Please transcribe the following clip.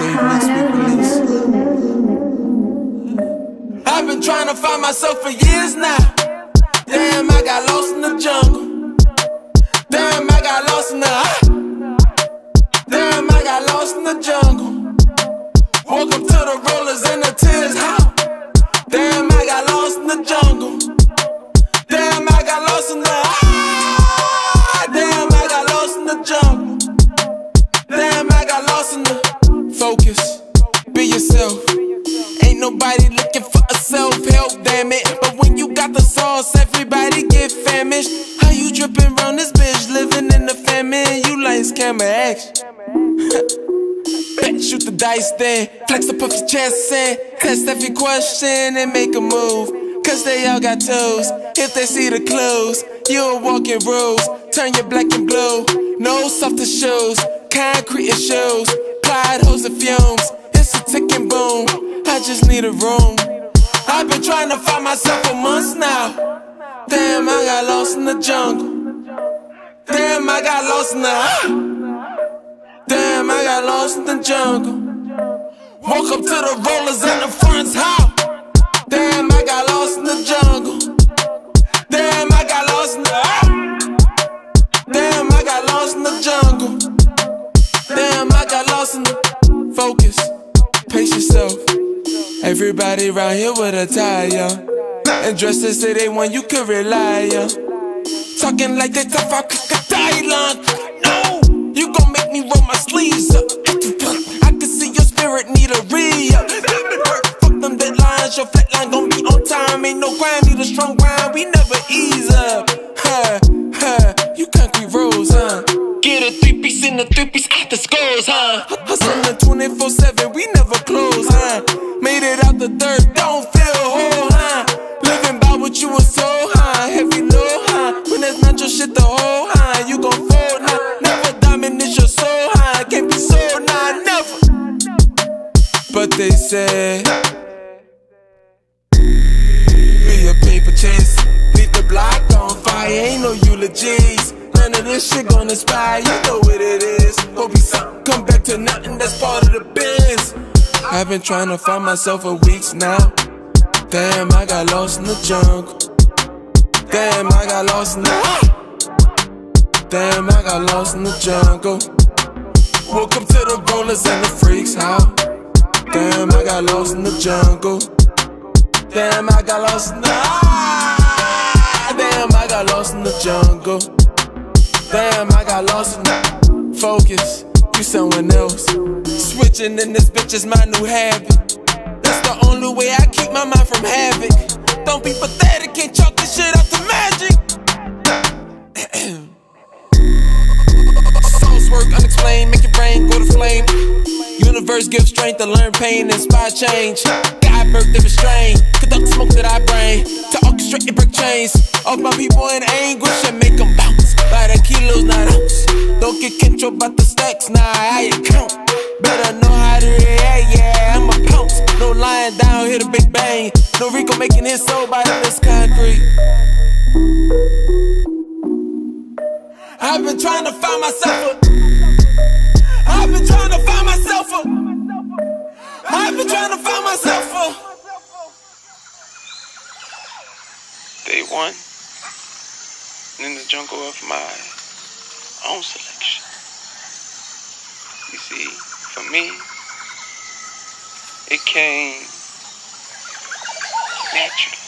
safe next week release. I've been trying to find myself for years now. Damn, I got lost in the jungle. Focus, be yourself. Ain't nobody looking for a self help, damn it. But when you got the sauce, everybody get famished. How you dripping around this bitch, living in the famine? You like scammer action. Bet shoot the dice then, flex up off chest and test every question and make a move. Cause they all got toes. If they see the clues, you'll walk in rules. Turn your black and blue. No softer shoes, concrete issues. Clyde hose and fumes. It's a ticking boom. I just need a room. I've been trying to find myself for months now. Damn, I got lost in the jungle. Damn, I got lost in the. Damn, I got lost in the jungle. Woke up to the rollers in the front's house. Damn, I got lost in the jungle. Damn, I got lost in the. Everybody around here with a tie, yeah. And dressed as they want you could rely, yeah. Talking like they tough, I could die long. No, you gon' make me roll my sleeves up. I can see your spirit need a re-up. Fuck them deadlines, your flatline gon' be on time. Ain't no crime, need a strong grind, we never ease up. Huh, huh, you concrete rules, huh? Get a three piece in the three piece after scores, huh? They say, be a paper chase, leave the block on fire. Ain't no eulogies. None of this shit gon' inspire, you know what it is. Hope you come back to nothing, that's part of the biz. I've been trying to find myself for weeks now. Damn, I got lost in the jungle. Damn, I got lost in the. Damn, I got lost in the jungle. Up to the rollers and the freaks house. Got lost in the jungle. Damn, I got lost in the. Ah, damn, I got lost in the jungle. Damn, I got lost in the. Focus, you someone else. Switching in this bitch is my new habit. That's the only way I keep my mind from havoc. Don't be pathetic, can't chalk this shit up to magic. Sauce work unexplained, make your brain go to flame. Universe gives strength to learn pain, inspire change. God birth the restrain, conduct smoke that I bring to orchestrate and break chains. Of my people in anguish and make them bounce. By the kilos, not ounce. Don't get control about the stacks, nah, you count. Better know how to react, yeah, I'm a pounce. No lying down, hit a big bang. No Rico making his soul by this concrete. I've been trying to find myself. I've been trying to find myself. A, I've been trying to find myself. A, Day one, in the jungle of my own selection. You see, for me, it came naturally.